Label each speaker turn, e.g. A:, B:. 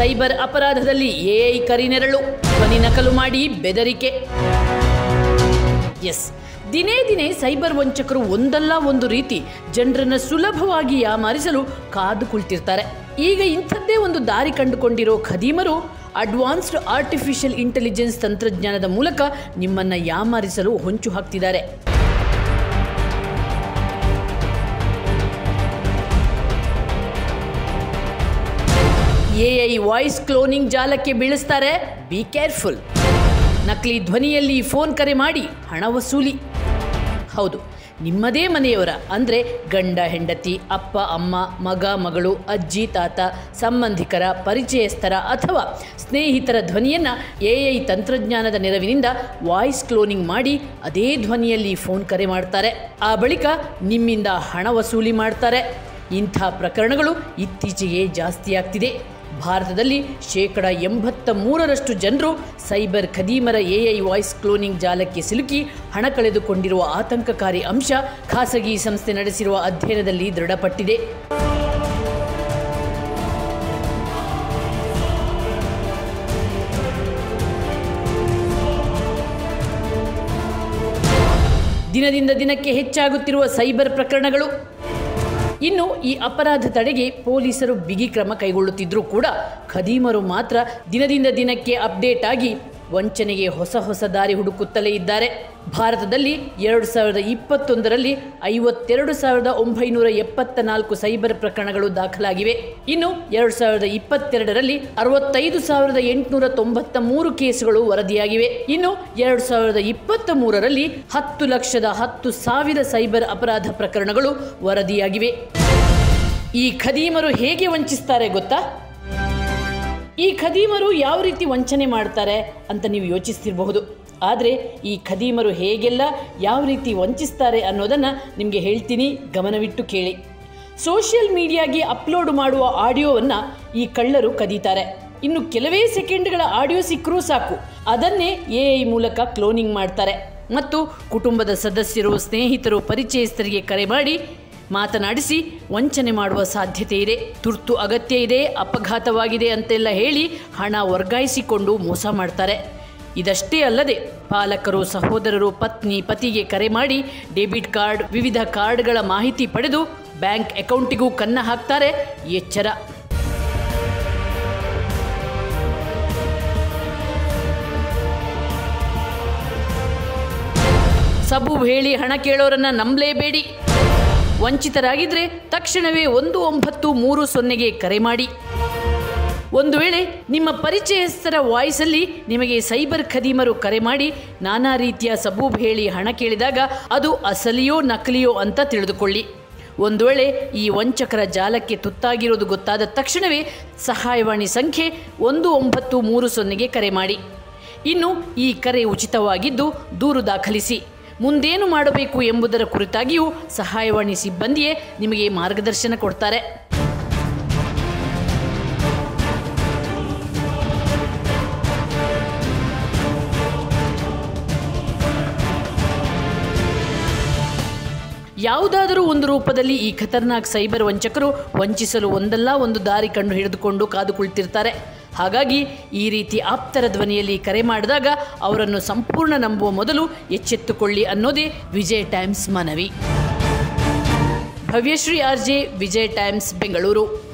A: Cyber ಅಪರಾಧದಲ್ಲಿ AI ಕರಿನೆರಳು ಧ್ವನಿ ನಕಲು ಮಾಡಿ ಬೆದರಿಕೆ. ಎಸ್, ದಿನೇ ದಿನೇ ಸೈಬರ್ ವಂಚಕರು ಒಂದಲ್ಲ ಒಂದು ರೀತಿ ಜನರನ್ನು ಸುಲಭವಾಗಿ ಯಾಮಾರಿಸಲು ಕಾದು ಕುಳಿತಿರ್ತಾರೆ. ಈಗ ಇಂಥದ್ದೇ ಒಂದು ದಾರಿ ಕಂಡುಕೊಂಡಿರೋ ಖದೀಮರು ಅಡ್ವಾನ್ಸ್ಡ್ ಆರ್ಟಿಫಿಷಿಯಲ್ ಇಂಟೆಲಿಜೆನ್ಸ್ ತಂತ್ರಜ್ಞಾನದ ಮೂಲಕ ನಿಮ್ಮನ್ನು ಯಾಮಾರಿಸಲು ಹೊಂಚು ಹಾಕ್ತಿದ್ದಾರೆ. ಎಐ ವಾಯ್ಸ್ ಕ್ಲೋನಿಂಗ್ ಜಾಲಕ್ಕೆ ಬೀಳಿಸ್ತಾರೆ. Be careful. ನಕಲಿ ಧ್ವನಿಯಲ್ಲಿ ಫೋನ್ ಕರೆ ಮಾಡಿ ಹಣ ವಸೂಲಿ. ಹೌದು, ನಿಮ್ಮದೇ ಮನೆಯವರ, ಅಂದರೆ ಗಂಡ, ಹೆಂಡತಿ, ಅಪ್ಪ, ಅಮ್ಮ, ಮಗ, ಮಗಳು, ಅಜ್ಜಿ, ತಾತ, ಸಂಬಂಧಿಕರ, ಪರಿಚಯಸ್ಥರ ಅಥವಾ ಸ್ನೇಹಿತರ ಧ್ವನಿಯನ್ನು ಎಐ ತಂತ್ರಜ್ಞಾನದ ನೆರವಿನಿಂದ ವಾಯ್ಸ್ ಕ್ಲೋನಿಂಗ್ ಮಾಡಿ ಅದೇ ಧ್ವನಿಯಲ್ಲಿ ಫೋನ್ ಕರೆ ಮಾಡ್ತಾರೆ. ಆ ಬಳಿಕ ನಿಮ್ಮಿಂದ ಹಣ ವಸೂಲಿ ಮಾಡ್ತಾರೆ. ಇಂಥ ಪ್ರಕರಣಗಳು ಇತ್ತೀಚೆಗೆ ಜಾಸ್ತಿಯಾಗ್ತಿದೆ. ಭಾರತದಲ್ಲಿ ಶೇಕಡ ಎಂಬತ್ತ ಮೂರರಷ್ಟು ಜನರು ಸೈಬರ್ ಖದೀಮರ ಎಐ ವಾಯ್ಸ್ ಕ್ಲೋನಿಂಗ್ ಜಾಲಕ್ಕೆ ಸಿಲುಕಿ ಹಣ ಕಳೆದುಕೊಂಡಿರುವ ಆತಂಕಕಾರಿ ಅಂಶ ಖಾಸಗಿ ಸಂಸ್ಥೆ ನಡೆಸಿರುವ ಅಧ್ಯಯನದಲ್ಲಿ ದೃಢಪಟ್ಟಿದೆ. ದಿನದಿಂದ ದಿನಕ್ಕೆ ಹೆಚ್ಚಾಗುತ್ತಿರುವ ಸೈಬರ್ ಪ್ರಕರಣಗಳು ಇನ್ನು ಈ ಅಪರಾಧ ತಡೆಗೆ ಪೊಲೀಸರು ಬಿಗಿ ಕ್ರಮ ಕೈಗೊಳ್ಳುತ್ತಿದ್ದರೂ ಕೂಡ ಖದೀಮರು ಮಾತ್ರ ದಿನದಿಂದ ದಿನಕ್ಕೆ ಅಪ್ಡೇಟ್ ಆಗಿ ವಂಚನೆಗೆ ಹೊಸ ಹೊಸ ದಾರಿ ಹುಡುಕುತ್ತಲೇ ಇದ್ದಾರೆ. ಭಾರತದಲ್ಲಿ ಎರಡು ಸಾವಿರದ ಇಪ್ಪತ್ತೊಂದರಲ್ಲಿ ಐವತ್ತೆರಡು ಸಾವಿರದ ಒಂಬೈನೂರ ಎಪ್ಪತ್ತ ನಾಲ್ಕು ಸೈಬರ್ ಪ್ರಕರಣಗಳು ದಾಖಲಾಗಿವೆ. ಇನ್ನು ಎರಡು ಸಾವಿರದ ಇಪ್ಪತ್ತೆರಡರಲ್ಲಿ ಅರವತ್ತೈದು ಸಾವಿರದ ಎಂಟುನೂರ ತೊಂಬತ್ತ ಮೂರು ಕೇಸುಗಳು ವರದಿಯಾಗಿವೆ. ಇನ್ನು ಎರಡು ಸಾವಿರದ ಇಪ್ಪತ್ತ ಮೂರರಲ್ಲಿ ಹತ್ತು ಲಕ್ಷದ ಹತ್ತು ಸಾವಿರ ಸೈಬರ್ ಅಪರಾಧ ಪ್ರಕರಣಗಳು ವರದಿಯಾಗಿವೆ. ಈ ಖದೀಮರು ಹೇಗೆ ವಂಚಿಸ್ತಾರೆ ಗೊತ್ತಾ? ಈ ಖದೀಮರು ಯಾವ ರೀತಿ ವಂಚನೆ ಮಾಡ್ತಾರೆ ಅಂತ ನೀವು ಯೋಚಿಸ್ತಿರಬಹುದು. ಆದರೆ ಈ ಖದೀಮರು ಹೇಗೆಲ್ಲ ಯಾವ ರೀತಿ ವಂಚಿಸ್ತಾರೆ ಅನ್ನೋದನ್ನು ನಿಮಗೆ ಹೇಳ್ತೀನಿ, ಗಮನವಿಟ್ಟು ಕೇಳಿ. ಸೋಷಿಯಲ್ ಮೀಡಿಯಾಗೆ ಅಪ್ಲೋಡ್ ಮಾಡುವ ಆಡಿಯೋವನ್ನು ಈ ಕಳ್ಳರು ಕದೀತಾರೆ. ಇನ್ನು ಕೆಲವೇ ಸೆಕೆಂಡ್ಗಳ ಆಡಿಯೋ ಸಿಕ್ಕರೂ ಸಾಕು. ಅದನ್ನೇ ಎ ಐ ಮೂಲಕ ಕ್ಲೋನಿಂಗ್ ಮಾಡ್ತಾರೆ. ಮತ್ತು ಕುಟುಂಬದ ಸದಸ್ಯರು, ಸ್ನೇಹಿತರು, ಪರಿಚಯಸ್ಥರಿಗೆ ಕರೆ ಮಾಡಿ ಮಾತನಾಡಿಸಿ, ವಂಚನೆ ಮಾಡುವ ಸಾಧ್ಯತೆ ಇದೆ, ತುರ್ತು ಅಗತ್ಯ ಇದೆ, ಅಪಘಾತವಾಗಿದೆ ಅಂತೆಲ್ಲ ಹೇಳಿ ಹಣ ವರ್ಗಾಯಿಸಿಕೊಂಡು ಮೋಸ ಮಾಡ್ತಾರೆ. ಇದಷ್ಟೇ ಅಲ್ಲದೆ, ಪಾಲಕರು, ಸಹೋದರರು, ಪತ್ನಿ, ಪತಿಗೆ ಕರೆ ಮಾಡಿ ಡೆಬಿಟ್ ಕಾರ್ಡ್, ವಿವಿಧ ಕಾರ್ಡ್ಗಳ ಮಾಹಿತಿ ಪಡೆದು ಬ್ಯಾಂಕ್ ಅಕೌಂಟಿಗೂ ಕನ್ನ ಹಾಕ್ತಾರೆ. ಎಚ್ಚರ. ಸಬು ಹೇಳಿ ಹಣ ಕೇಳೋರನ್ನ ನಂಬಲೇಬೇಡಿ. ವಂಚಿತರಾಗಿದ್ದರೆ ತಕ್ಷಣವೇ ಒಂದು ಒಂಬತ್ತು ಮೂರು ಸೊನ್ನೆಗೆ ಕರೆ ಮಾಡಿ. ಒಂದು ವೇಳೆ ನಿಮ್ಮ ಪರಿಚಯಸ್ಥರ ವಾಯ್ಸಲ್ಲಿ ನಿಮಗೆ ಸೈಬರ್ ಖದೀಮರು ಕರೆ ಮಾಡಿ ನಾನಾ ರೀತಿಯ ಸಬೂಬ್ ಹೇಳಿ ಹಣ ಕೇಳಿದಾಗ ಅದು ಅಸಲಿಯೋ ನಕಲಿಯೋ ಅಂತ ತಿಳಿದುಕೊಳ್ಳಿ. ಒಂದು ವೇಳೆ ಈ ವಂಚಕರ ಜಾಲಕ್ಕೆ ತುತ್ತಾಗಿರೋದು ಗೊತ್ತಾದ ತಕ್ಷಣವೇ ಸಹಾಯವಾಣಿ ಸಂಖ್ಯೆ ಒಂದು ಒಂಬತ್ತು ಮೂರು ಸೊನ್ನೆಗೆ ಕರೆ ಮಾಡಿ. ಇನ್ನು ಈ ಕರೆ ಉಚಿತವಾಗಿದ್ದು ದೂರು ದಾಖಲಿಸಿ. ಮುಂದೇನು ಮಾಡಬೇಕು ಎಂಬುದರ ಕುರಿತಾಗಿಯೂ ಸಹಾಯವಾಣಿ ಸಿಬ್ಬಂದಿಯೇ ನಿಮಗೆ ಮಾರ್ಗದರ್ಶನ ಕೊಡ್ತಾರೆ. ಯಾವುದಾದರೂ ಒಂದು ರೂಪದಲ್ಲಿ ಈ ಖತರ್ನಾಕ್ ಸೈಬರ್ ವಂಚಕರು ವಂಚಿಸಲು ಒಂದಲ್ಲ ಒಂದು ದಾರಿ ಕಂಡು ಹಿಡಿದುಕೊಂಡು ಕಾದು ಕುಳಿತಿರ್ತಾರೆ ಹಾಗಾಗಿ ಈ ರೀತಿ ಆಪ್ತರ ಧ್ವನಿಯಲ್ಲಿ ಕರೆ ಮಾಡಿದಾಗ ಅವರನ್ನು ಸಂಪೂರ್ಣ ನಂಬುವ ಮೊದಲು ಎಚ್ಚೆತ್ತುಕೊಳ್ಳಿ ಅನ್ನೋದೇ ವಿಜಯ್ ಟೈಮ್ಸ್ ಮನವಿ. Bhavyashree RJ, Vijay Times, Bengaluru.